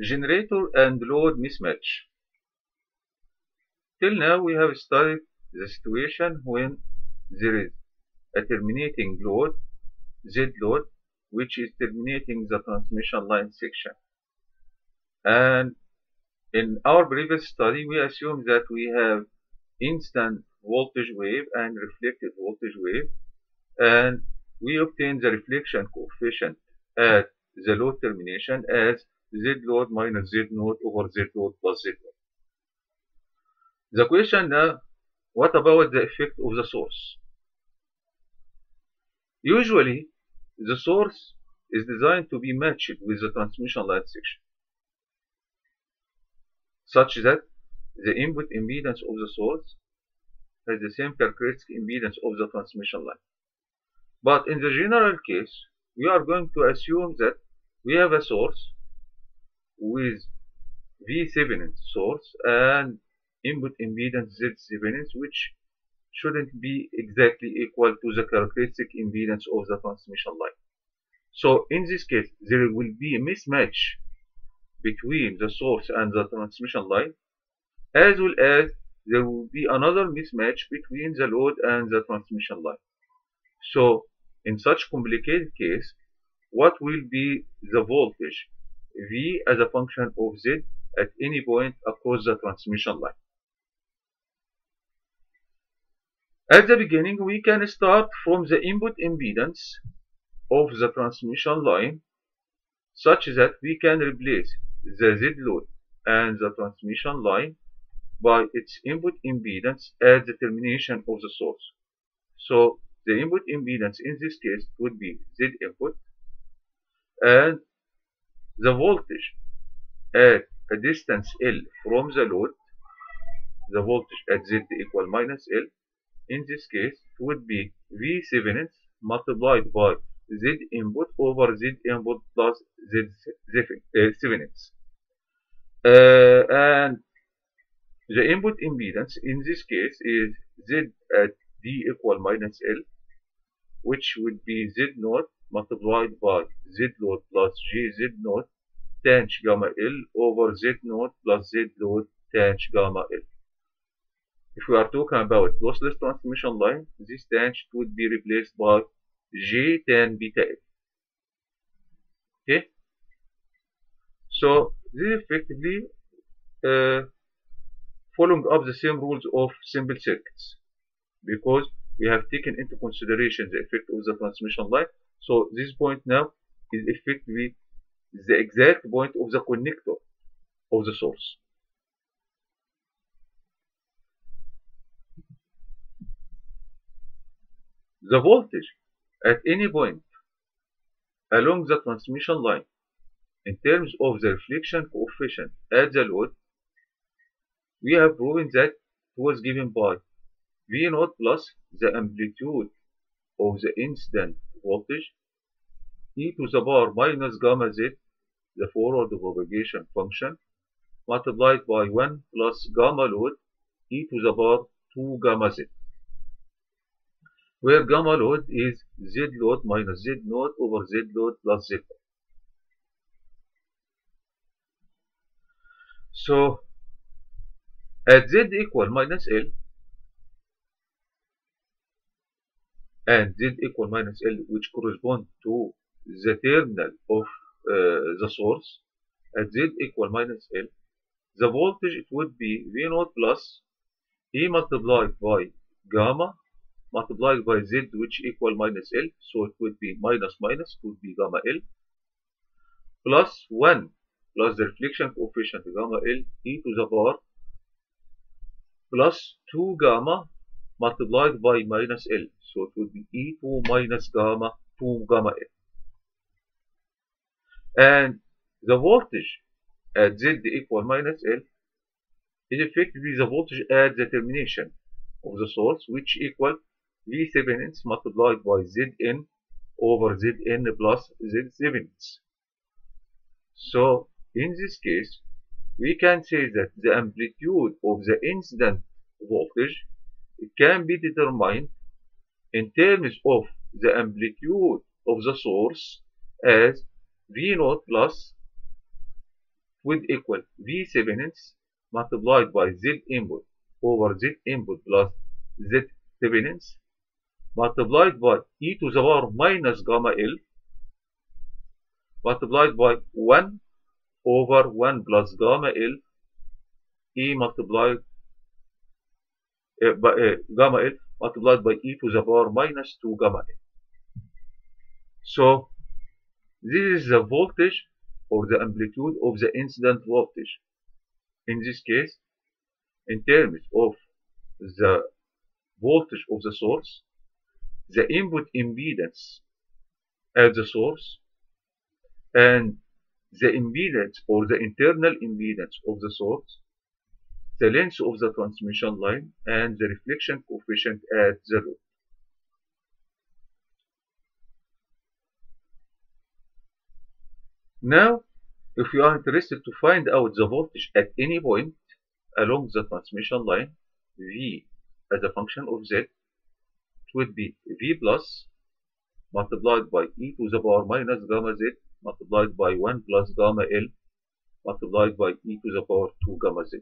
Generator and load mismatch. Till now we have studied the situation when there is a terminating load, Z load, which is terminating the transmission line section. And in our previous study, we assumed that we have incident voltage wave and reflected voltage wave, and we obtain the reflection coefficient at the load termination as Z load minus Z naught over Z load plus Z load. The question now, what about the effect of the source? Usually, the source is designed to be matched with the transmission line section, such that the input impedance of the source has the same characteristic impedance of the transmission line. But in the general case, we are going to assume that we have a source with V Thevenin source and input impedance Z Thevenin which shouldn't be exactly equal to the characteristic impedance of the transmission line. So in this case, there will be a mismatch between the source and the transmission line, as well as there will be another mismatch between the load and the transmission line. So in such complicated case, what will be the voltage V as a function of Z at any point across the transmission line? At the beginning, we can start from the input impedance of the transmission line such that we can replace the Z load and the transmission line by its input impedance at the termination of the source. So the input impedance in this case would be Z input and the voltage at a distance L from the load, the voltage at Z equal minus L, in this case would be V Thevenin multiplied by Z input over Z input plus Z Thevenin. Uh, and the input impedance in this case is Z at D equal minus L, which would be Z naught multiplied by Z load plus J Z naught tanh gamma L over Z naught plus Z load tanh gamma L. If we are talking about lossless transmission line, this tanh would be replaced by J tan beta L. Okay? So this effectively uh, following up the same rules of simple circuits because we have taken into consideration the effect of the transmission line. So this point now is effectively the exact point of the connector of the source. The voltage at any point along the transmission line in terms of the reflection coefficient at the load, we have proven that it was given by V naught plus the amplitude of the incident voltage e to the power minus gamma z, the forward propagation function, multiplied by 1 plus gamma load e to the power 2 gamma z, where gamma load is z load minus z naught over z load plus z. So, at z equal minus L, and z equal minus L which correspond to the terminal of uh, the source at z equal minus L the voltage it would be V naught plus E multiplied by gamma multiplied by Z which equal minus L so it would be minus minus would be gamma L plus 1 plus the reflection coefficient gamma L e to the power plus 2 gamma multiplied by minus L so it would be E2 minus gamma 2 gamma L. And the voltage at Z equal minus L is effectively the voltage at the termination of the source which equal V Thevenin multiplied by Zn over Zn plus Z Thevenin. So in this case we can say that the amplitude of the incident voltage it can be determined in terms of the amplitude of the source as V naught plus would equal V Thevenin's multiplied by Z input over Z input plus Z Thevenin's multiplied by e to the power minus gamma L multiplied by 1 over 1 plus gamma L e multiplied uh, by, uh, gamma L multiplied by e to the power minus 2 gamma L. So this is the voltage or the amplitude of the incident voltage. In this case, in terms of the voltage of the source, the input impedance at the source, and the impedance or the internal impedance of the source, the length of the transmission line, and the reflection coefficient at the load. Now, if you are interested to find out the voltage at any point along the transmission line, V as a function of Z, it would be V plus multiplied by e to the power minus gamma Z multiplied by 1 plus gamma L multiplied by e to the power 2 gamma Z.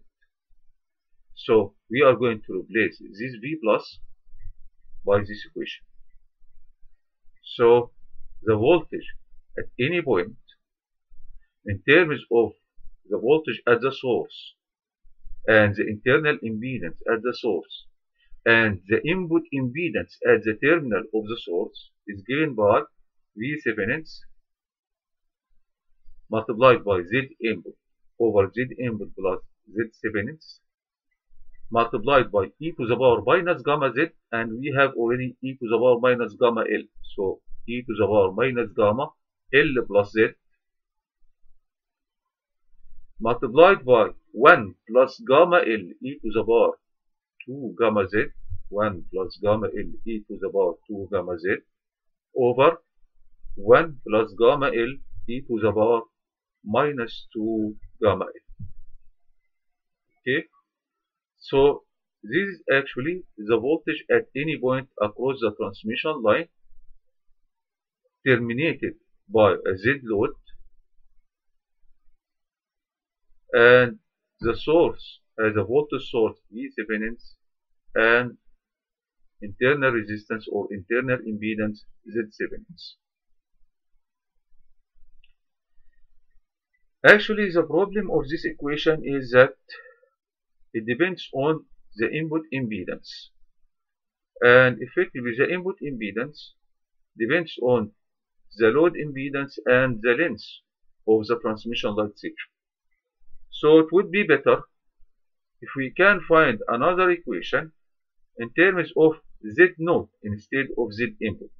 So we are going to replace this V plus by this equation. So the voltage at any point in terms of the voltage at the source and the internal impedance at the source and the input impedance at the terminal of the source is given by V Thevenin's multiplied by Z input over Z input plus Z Thevenin's multiplied by e to the power minus gamma z and we have already e to the power minus gamma l. So e to the power minus gamma l plus z multiplied by 1 plus gamma l e to the power 2 gamma z 1 plus gamma l e to the power 2 gamma z over 1 plus gamma l e to the power minus 2 gamma l. Okay so this is actually the voltage at any point across the transmission line terminated by a Z load and the source uh, as a voltage source V Thevenin's and internal resistance or internal impedance Z Thevenin's. Actually the problem of this equation is that it depends on the input impedance. And effectively the input impedance depends on the load impedance and the length of the transmission line section so it would be better if we can find another equation in terms of z naught instead of z input.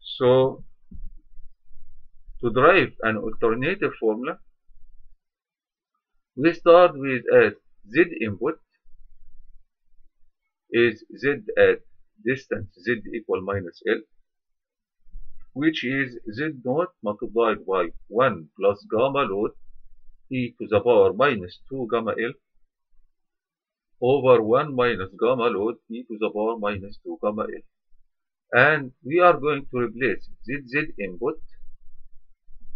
So to derive an alternative formula we start with a z input is z at distance z equal minus l which is z naught multiplied by 1 plus gamma load e to the power minus 2 gamma l over 1 minus gamma load e to the power minus 2 gamma l. And we are going to replace z z input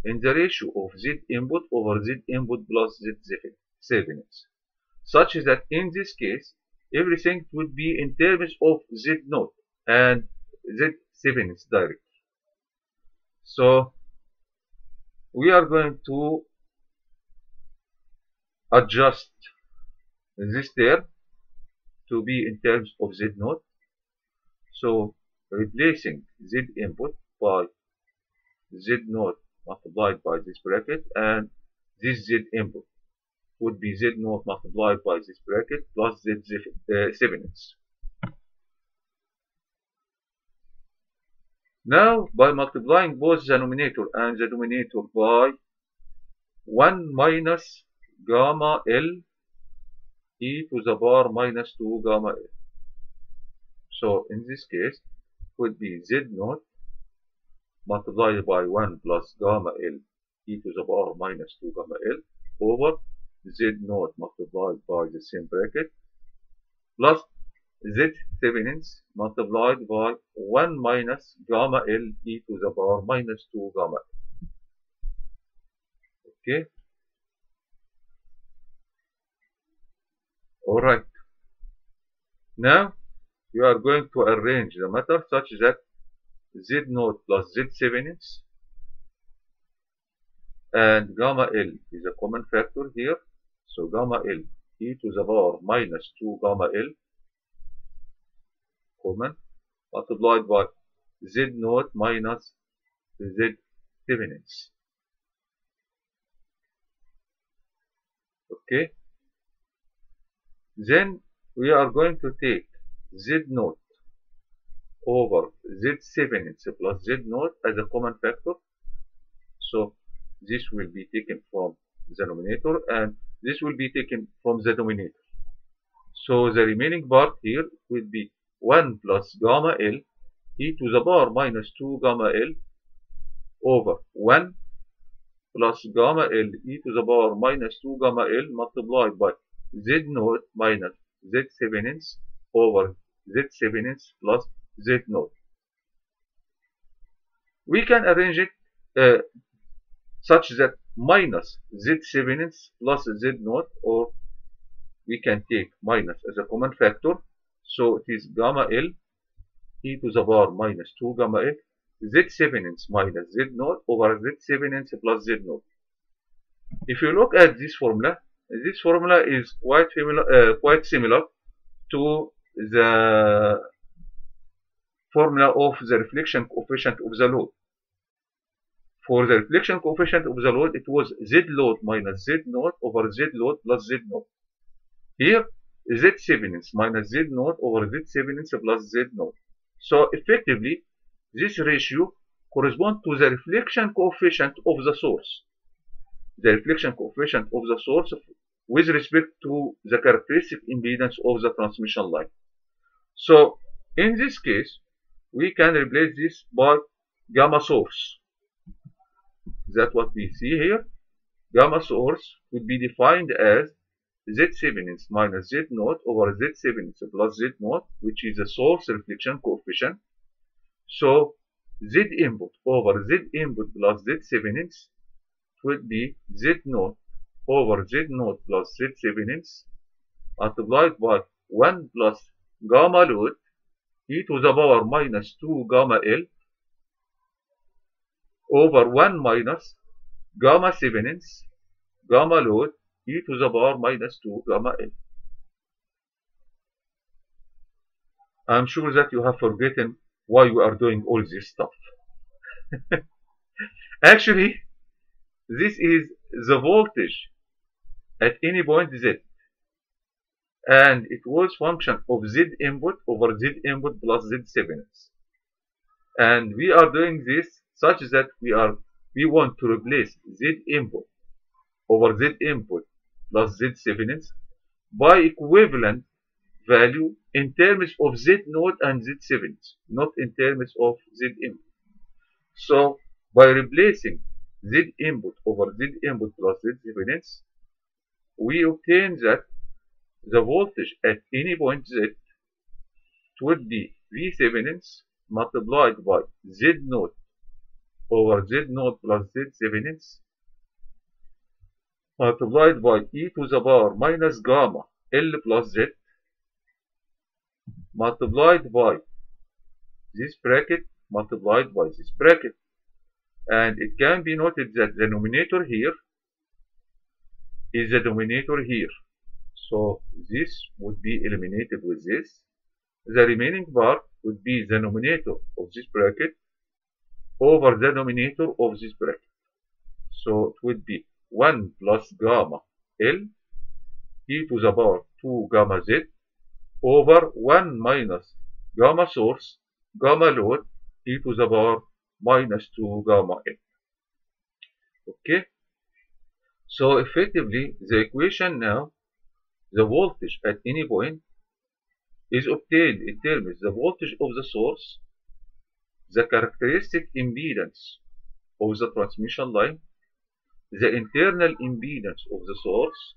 in the ratio of z input over z input plus z Thevenin's, such is that in this case everything would be in terms of z naught and z Thevenin's directly. So we are going to adjust this term to be in terms of z naught. So replacing z input by z naught multiplied by this bracket and this z input would be z naught multiplied by this bracket plus z uh, Thevenin's. Now by multiplying both the numerator and the denominator by 1 minus gamma L e to the power minus 2 gamma L. So in this case would be z naught multiplied by 1 plus gamma L e to the power minus 2 gamma L over z naught multiplied by the same bracket plus z Thevenin's multiplied by 1 minus gamma L e to the power minus 2 gamma L. okay all right now you are going to arrange the matter such that z naught plus z Thevenin's and gamma L is a common factor here. So gamma L e to the power minus 2 gamma L. Common. Multiplied by z naught minus z Thevenin's okay. Then we are going to take z naught over z Thevenin plus Z0 as a common factor. So this will be taken from the denominator and this will be taken from the denominator. So the remaining part here will be 1 plus gamma L e to the power minus 2 gamma L over 1 plus gamma L e to the power minus 2 gamma L multiplied by Z0 minus z Thevenin over z Thevenin plus z naught. We can arrange it uh, such that minus z Thevenin plus z naught or we can take minus as a common factor so it is gamma L e to the power minus 2 gamma L z Thevenin minus z naught over z Thevenin plus z naught. If you look at this formula, this formula is quite uh, quite similar to the formula of the reflection coefficient of the load. For the reflection coefficient of the load, it was z load minus z naught over z load plus z naught. Here, z Thevenin minus z naught over z Thevenin plus z naught. So effectively, this ratio corresponds to the reflection coefficient of the source. The reflection coefficient of the source with respect to the characteristic impedance of the transmission line. So in this case, we can replace this by gamma source. That's what we see here. Gamma source would be defined as z Thevenin minus z naught over z Thevenin plus z naught, which is the source reflection coefficient. So z input over z input plus z Thevenin would be z naught over z naught plus z Thevenin multiplied by 1 plus gamma load e to the power minus 2 gamma L over 1 minus gamma 7 gamma load e to the power minus 2 gamma L. I'm sure that you have forgotten why you are doing all this stuff. Actually, this is the voltage at any point Z. And it was function of Z input over Z input plus Z Thevenin. And we are doing this such that we are we want to replace Z input over Z input plus Z Thevenin by equivalent value in terms of Z naught and Z Thevenin, not in terms of Z input. So by replacing Z input over Z input plus Z Thevenin, we obtain that the voltage at any point Z would be V Thevenin multiplied by Z naught over Z naught plus Z Thevenin multiplied by e to the power minus gamma L plus Z multiplied by this bracket multiplied by this bracket. And it can be noted that the denominator here is the denominator here. So this would be eliminated with this. The remaining part would be the denominator of this bracket over the denominator of this bracket. So it would be 1 plus gamma L e to the power 2 gamma Z over 1 minus gamma source gamma load e to the power minus 2 gamma L. Okay? So effectively, the equation now, the voltage at any point is obtained in terms of the voltage of the source, the characteristic impedance of the transmission line, the internal impedance of the source,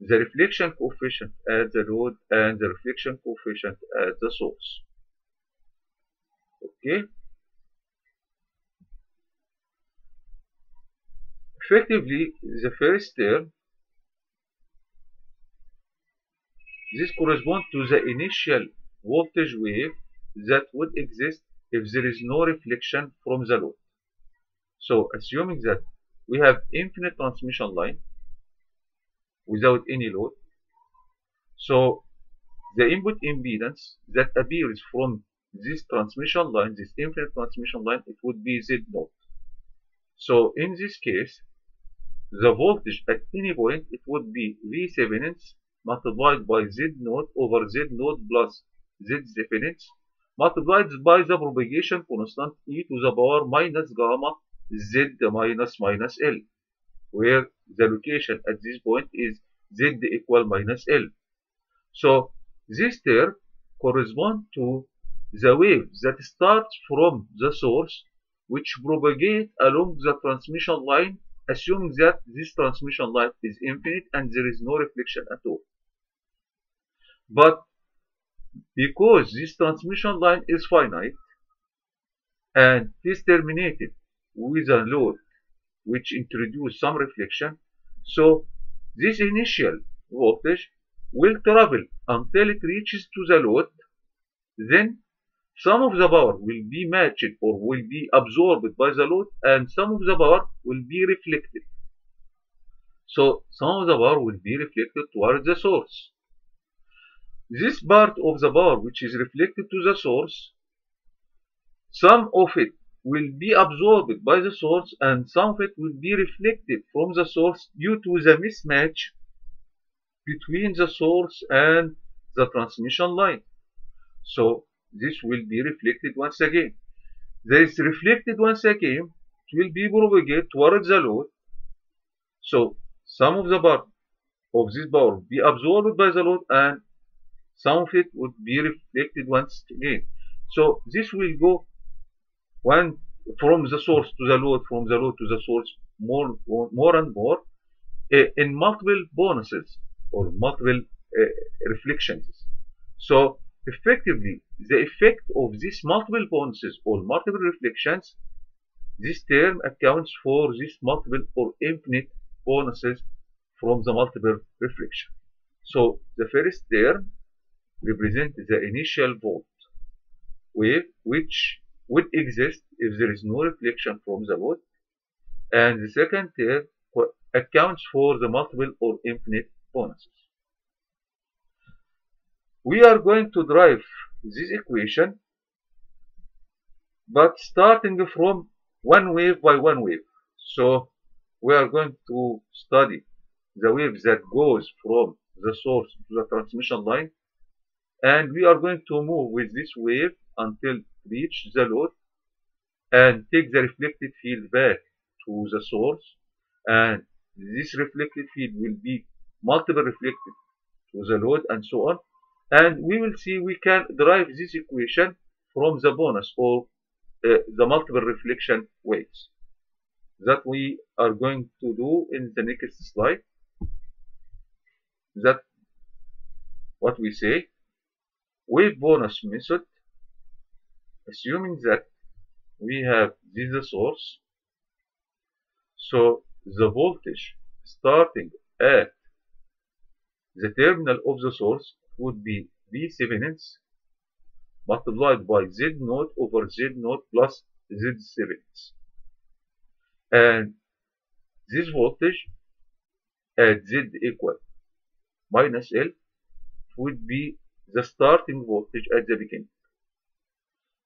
the reflection coefficient at the load and the reflection coefficient at the source. Okay? effectively the first term this corresponds to the initial voltage wave that would exist if there is no reflection from the load. So assuming that we have infinite transmission line without any load, so the input impedance that appears from this transmission line, this infinite transmission line, it would be Z naught. So in this case, the voltage at any point, it would be V Thevenin's multiplied by Z naught over Z naught plus Z Thevenin's multiplied by the propagation constant e to the power minus gamma Z minus minus L, where the location at this point is Z equal minus L. So this term corresponds to the wave that starts from the source which propagate along the transmission line assuming that this transmission line is infinite and there is no reflection at all. But because this transmission line is finite and is terminated with a load which introduce some reflection, so this initial voltage will travel until it reaches to the load, then some of the power will be matched or will be absorbed by the load and some of the power will be reflected. So some of the power will be reflected towards the source. This part of the bar which is reflected to the source, some of it will be absorbed by the source and some of it will be reflected from the source due to the mismatch between the source and the transmission line. So this will be reflected once again. This reflected once again it will be propagated towards the load. So some of the part of this power will be absorbed by the load and some of it would be reflected once again. So this will go one from the source to the load, from the load to the source, more, more and more uh, in multiple bounces or multiple uh, reflections. So effectively, the effect of these multiple bounces or multiple reflections, this term accounts for these multiple or infinite bounces from the multiple reflection. So the first term represents the initial volt wave which would exist if there is no reflection from the load and the second term accounts for the multiple or infinite bounces. We are going to derive this equation but starting from one wave by one wave. So we are going to study the wave that goes from the source to the transmission line and we are going to move with this wave until reach the load and take the reflected field back to the source. And this reflected field will be multiple reflected to the load and so on. And we will see we can derive this equation from the bounce or uh, the multiple reflection waves that we are going to do in the next slide. That what we say wave bounce method assuming that we have this source. So the voltage starting at the terminal of the source would be V Thevenin's multiplied by Z naught over Z naught plus Z Thevenin's and this voltage at Z equal minus L would be the starting voltage at the beginning.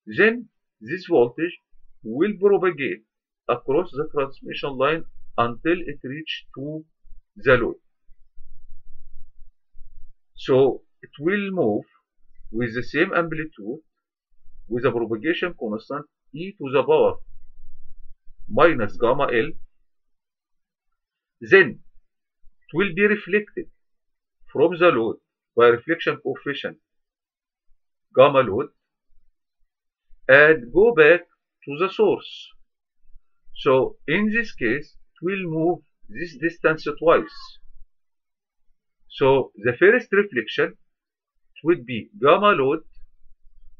Then this voltage will propagate across the transmission line until it reaches to the load. So it will move with the same amplitude with a propagation constant e to the power minus gamma L. Then it will be reflected from the load by reflection coefficient gamma load and go back to the source. So in this case, it will move this distance twice. So the first reflection would be gamma load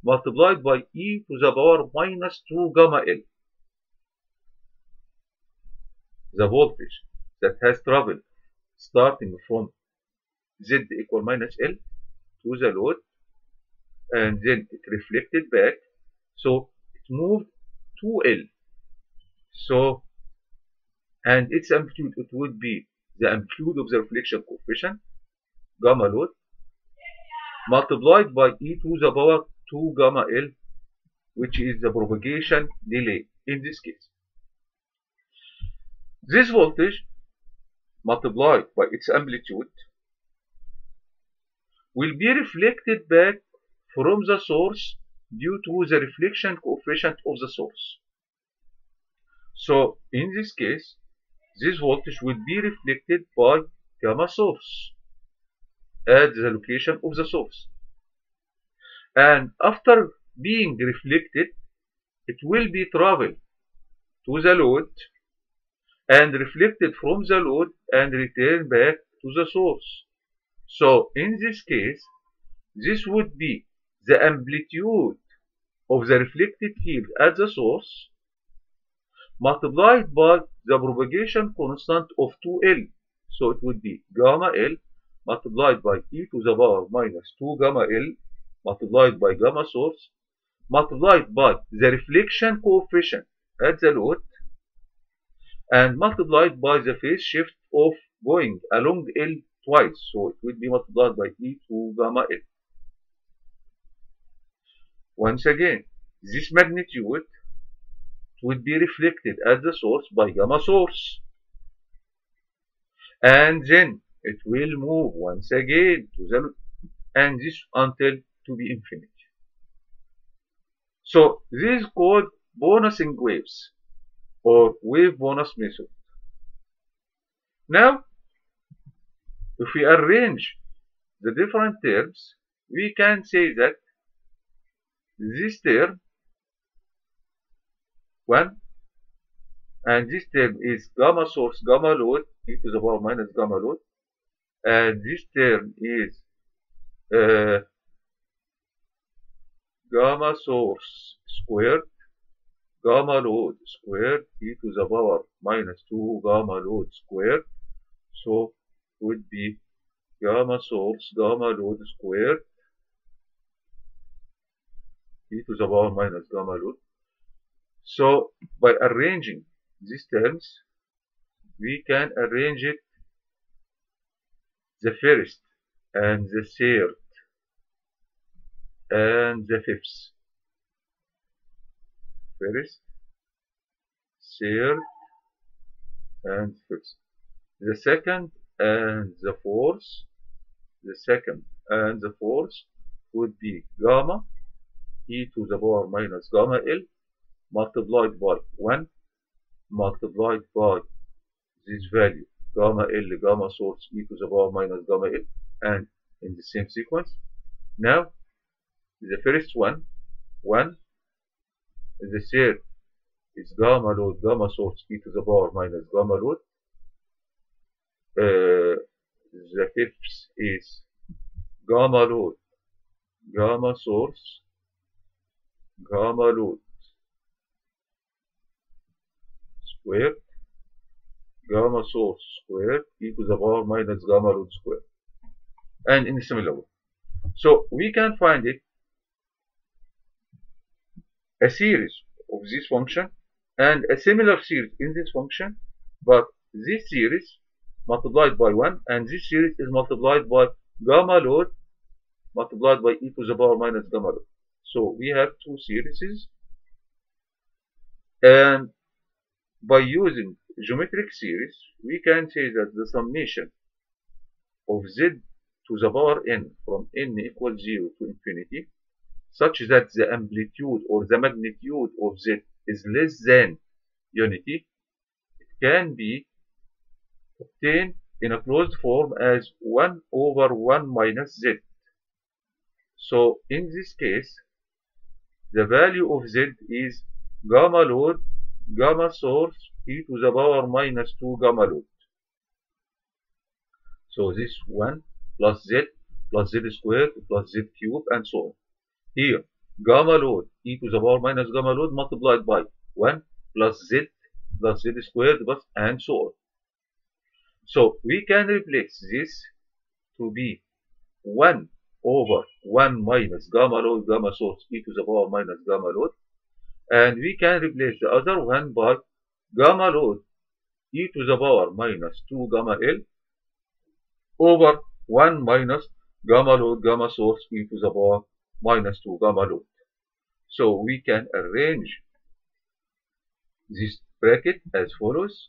multiplied by e to the power minus 2 gamma L. the voltage that has traveled starting from Z equal minus L to the load and then it reflected back. So it moved to L. So and its amplitude it would be the amplitude of the reflection coefficient gamma load multiplied by e to the power 2 gamma L which is the propagation delay in this case. This voltage multiplied by its amplitude will be reflected back from the source due to the reflection coefficient of the source. So in this case, this voltage will be reflected by gamma source at the location of the source. And after being reflected, it will be travel to the load and reflected from the load and return back to the source. So in this case, this would be the amplitude of the reflected field at the source multiplied by the propagation constant of 2L. So it would be gamma L multiplied by e to the power minus 2 gamma L multiplied by gamma source multiplied by the reflection coefficient at the load and multiplied by the phase shift of going along L twice. So it will be multiplied by e to gamma L. Once again, this magnitude would be reflected at the source by gamma source. And then it will move once again to the and this until to be infinite. So this is called bouncing waves or wave bounce method. Now, if we arrange the different terms, we can say that this term 1 and this term is gamma source gamma load e to the power minus gamma load. And this term is uh, gamma source squared gamma load squared e to the power minus 2 gamma load squared. So would be gamma source gamma load squared e to the power minus gamma load. So by arranging these terms, we can arrange it the first and the third and the fifth. First, third, and fifth. The second and the fourth, the second and the fourth would be gamma e to the power minus gamma L multiplied by 1 multiplied by this value gamma L gamma source e to the power minus gamma L and in the same sequence. Now the first one 1 the third is gamma load gamma source e to the power minus gamma load the fifth is gamma load gamma source. Gamma load squared gamma source squared e to the power minus gamma root squared and in a similar way. So we can find it a series of this function and a similar series in this function but this series multiplied by 1 and this series is multiplied by gamma load multiplied by e to the power minus gamma load so we have two series and by using geometric series we can say that the summation of z to the power n from n equals 0 to infinity such that the amplitude or the magnitude of z is less than unity it can be obtained in a closed form as 1 over 1 minus z so in this case the value of z is gamma load gamma source e to the power minus 2 gamma load. So this 1 plus z plus z squared plus z cube and so on. Here gamma load e to the power minus gamma load multiplied by 1 plus z plus z squared plus and so on. So we can replace this to be 1 over 1 minus gamma load gamma source e to the power minus gamma load and we can replace the other one by gamma load e to the power minus 2 gamma L over 1 minus gamma load gamma source e to the power minus 2 gamma load. So we can arrange this bracket as follows.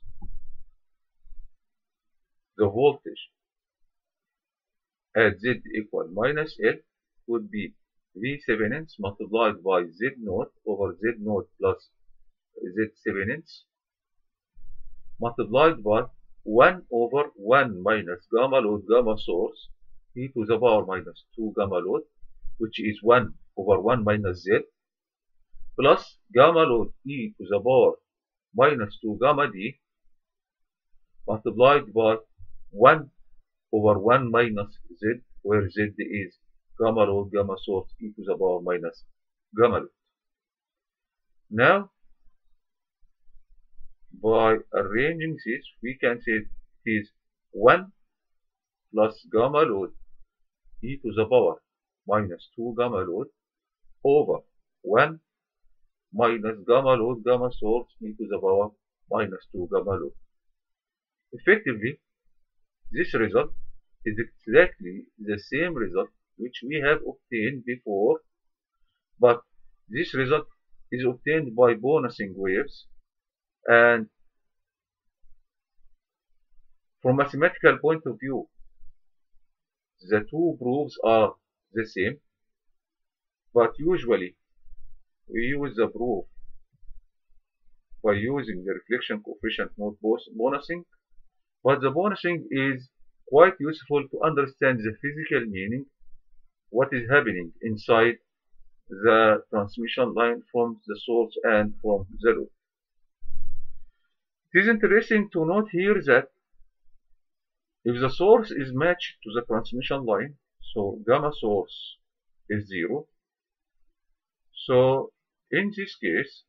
The voltage at Z equal minus L would be V Thevenin's multiplied by Z naught over Z naught plus Z Thevenin's multiplied by 1 over 1 minus gamma load gamma source e to the power minus 2 gamma load which is 1 over 1 minus z plus gamma load e to the power minus 2 gamma d multiplied by 1 over 1 minus z where z is gamma root gamma source e to the power minus gamma root. Now by arranging this, we can say it is 1 plus gamma root e to the power minus 2 gamma root over 1 minus gamma root gamma source e to the power minus 2 gamma root. Effectively, this result is exactly the same result which we have obtained before, but this result is obtained by bouncing waves and from a mathematical point of view, the two proofs are the same, but usually we use the proof by using the reflection coefficient not bouncing, but the bouncing is quite useful to understand the physical meaning, what is happening inside the transmission line from the source and from the load. It is interesting to note here that if the source is matched to the transmission line, so gamma source is zero, so in this case,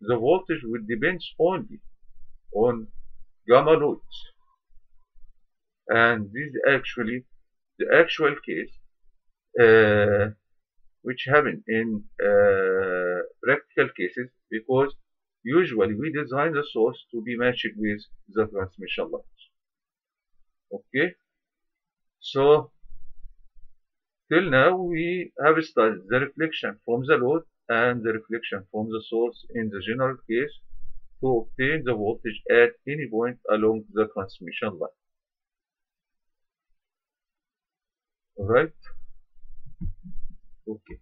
the voltage will depend only on gamma loads. And this is actually the actual case uh, which happen in uh, practical cases because usually we design the source to be matched with the transmission lines. Okay, so till now we have studied the reflection from the load and the reflection from the source in the general case to obtain the voltage at any point along the transmission line. Alright? Okay.